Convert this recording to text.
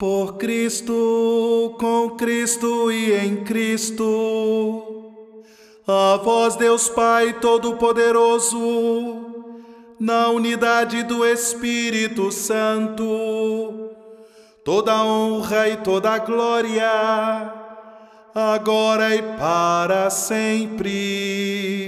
Por Cristo, com Cristo e em Cristo. A vós, Deus Pai Todo-Poderoso, na unidade do Espírito Santo, toda honra e toda glória, agora e para sempre.